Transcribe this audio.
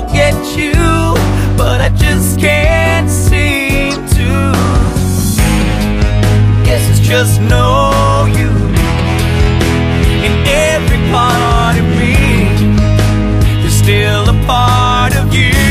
forget you, but I just can't seem to. Guess it's just no you. In every part of me, there's still a part. of you.